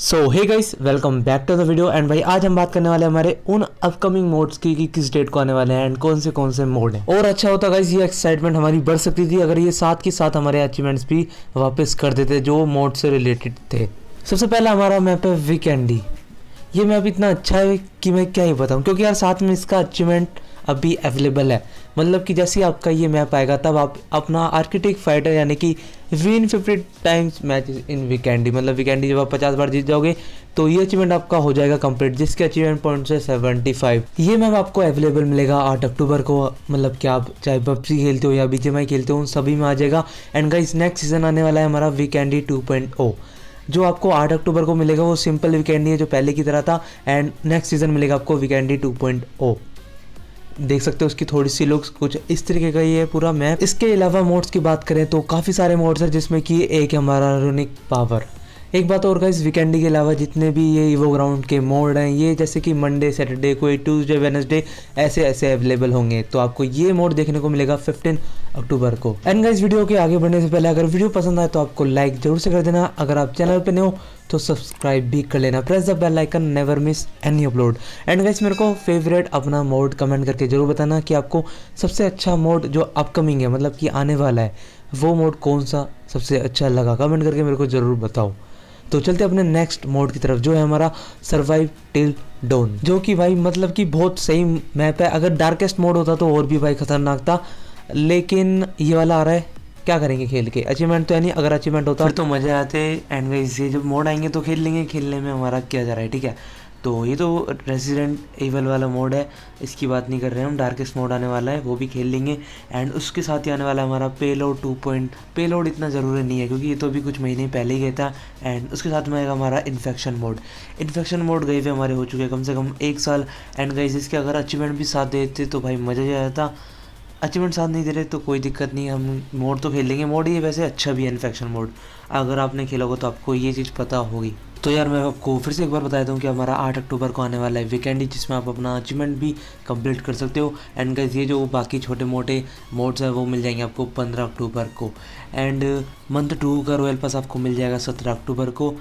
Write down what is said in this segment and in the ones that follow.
So hey guys welcome back to the video and भाई, आज हम बात करने वाले हैं हमारे उन अपकमिंग मोड्स की, कि किस डेट को आने वाले हैं एंड कौन से कौन से मोड हैं। और अच्छा होता गाइस ये एक्साइटमेंट हमारी बढ़ सकती थी, अगर ये साथ के साथ हमारे अचीवमेंट्स भी वापस कर देते, जो मोड से रिलेटेड थे। सबसे पहला हमारा मैप है वीकेंडी ये मैप इतना अच्छा है कि मैं क्या ही बताऊँ, क्योंकि यार साथ में इसका अचीवमेंट अभी अवेलेबल है। मतलब कि जैसे आपका ये मैप आएगा, तब आप अपना आर्किटेक्ट फाइटर यानी कि win fifty times match in वीकेंडी मतलब वीकेंडी जब आप पचास बार जीत जाओगे तो ये अचीवमेंट आपका हो जाएगा कंप्लीट जिसके अचीवमेंट पॉइंट है सेवेंटी फाइव ये मैप आपको अवेलेबल मिलेगा आठ अक्टूबर को। मतलब कि आप चाहे पबजी खेलते हो या बीजेमआई खेलते हो, उन सभी में आ जाएगा। एंड गाइस नेक्स्ट सीज़न आने वाला है हमारा वीकेंडी टू पॉइंट ओ जो आपको आठ अक्टूबर को मिलेगा, वो सिंपल वीकेंडी है, जो पहले की तरह था। एंड नेक्स्ट सीज़न मिलेगा आपको वीकेंडी टू पॉइंट ओ देख सकते हो उसकी थोड़ी सी लुक्स कुछ इस तरीके का ही है पूरा मैप इसके अलावा मोड्स की बात करें तो काफ़ी सारे मोड्स हैं जिसमें कि एक हमारा रूनिक पावर एक बात और इस वीकेंड के अलावा जितने भी ये ईवो ग्राउंड के मोड हैं, ये जैसे कि मंडे सैटरडे कोई ट्यूसडे वेनसडे ऐसे ऐसे अवेलेबल होंगे। तो आपको ये मोड देखने को मिलेगा 15 अक्टूबर को। एंड गाइस वीडियो के आगे बढ़ने से पहले अगर वीडियो पसंद आए तो आपको लाइक ज़रूर से कर देना। अगर आप चैनल पर नहीं हो तो सब्सक्राइब भी कर लेना। Press the bell icon never miss any upload and guys मेरे को फेवरेट अपना मोड कमेंट करके ज़रूर बताना कि आपको सबसे अच्छा मोड जो अपकमिंग है मतलब कि आने वाला है, वो मोड कौन सा सबसे अच्छा लगा? कमेंट करके मेरे को ज़रूर बताओ। तो चलते अपने नेक्स्ट मोड की तरफ़, जो है हमारा सर्वाइव टिल डोन जो कि भाई मतलब कि बहुत सही मैप है। अगर डार्केस्ट मोड होता तो और भी भाई खतरनाक था, लेकिन ये वाला आ रहा है, क्या करेंगे खेल के? अचीवमेंट तो है नहीं, अगर अचीवमेंट होता। फिर तो मज़े आते। एंड ये जब मोड आएँगे तो खेल लेंगे, खेलने में हमारा क्या जा रहा है, ठीक है? तो ये तो रेजिडेंट एवल वाला मोड है। इसकी बात नहीं कर रहे हम डार्केस्ट मोड आने वाला है, वो भी खेल लेंगे। एंड उसके साथ ही आने वाला हमारा payload two point payload इतना ज़रूरी नहीं है, क्योंकि ये तो अभी कुछ महीने पहले ही गया था। एंड उसके साथ में आएगा हमारा इन्फेक्शन मोड इन्फेक्शन मोड गए हुए हमारे हो चुके हैं कम से कम एक साल। एंड गई इसके अगर अचीवमेंट भी साथ देते तो भाई मज़ा ही आता अचीवमेंट साथ नहीं दे रहे तो कोई दिक्कत नहीं, हम मोड तो खेल लेंगे। मोड ये वैसे अच्छा भी है इन्फेक्शन मोड अगर आपने खेला होगा तो आपको ये चीज़ पता होगी। तो यार मैं आपको फिर से एक बार बता दूँ कि हमारा आठ अक्टूबर को आने वाला है वीकेंड ही, जिसमें आप अपना अचीवमेंट भी कंप्लीट कर सकते हो। एंड गाइज़ ये जो बाकी छोटे मोटे मोड्स हैं, वो मिल जाएँगे आपको पंद्रह अक्टूबर को। एंड मंथ टू का रॉयल पास आपको मिल जाएगा सत्रह अक्टूबर को,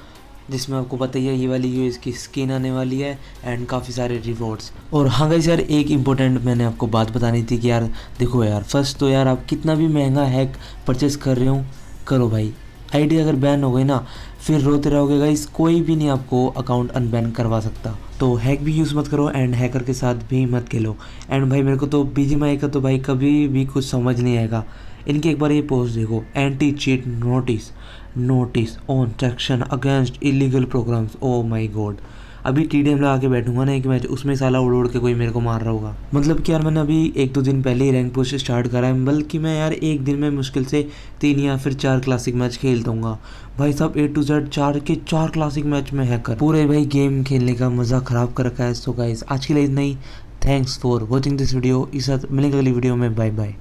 जिसमें आपको पता ही है, ये वाली यू इसकी स्किन आने वाली है एंड काफ़ी सारे रिवॉर्ड्स और हाँ गाइस यार एक इंपॉर्टेंट मैंने आपको बात बतानी थी कि यार, देखो यार फ़र्स्ट तो यार आप कितना भी महँगा हैक परचेस कर रहे हो, करो भाई। आईडी अगर बैन हो गई ना फिर रोते रहोगे गाइस कोई भी नहीं आपको अकाउंट अनबैन करवा सकता। तो हैक भी यूज़ मत करो एंड हैकर के साथ भी मत खेलो। एंड भाई, मेरे को तो बीजीमाई का तो भाई कभी भी कुछ समझ नहीं आएगा। इनके एक बार ये पोस्ट देखो anti cheat notice notice on section against illegal programs oh my god अभी टी डी एम लगा के बैठूँगा ना एक मैच, उसमें साला उड़ उड़ के कोई मेरे को मार रहा होगा। मतलब कि यार मैंने अभी एक दो दिन पहले ही रैंक पुश स्टार्ट करा है, बल्कि मैं यार एक दिन में मुश्किल से तीन या फिर चार क्लासिक मैच खेल दूँगा। भाई साहब ए टू जेड चार के चार क्लासिक मैच में हैकर पूरे भाई गेम खेलने का मज़ा ख़राब कर रखा है सो गाइस आज के लिए इतना ही। Thanks for watching this video इस मिलेंगे अगली वीडियो में बाय बाय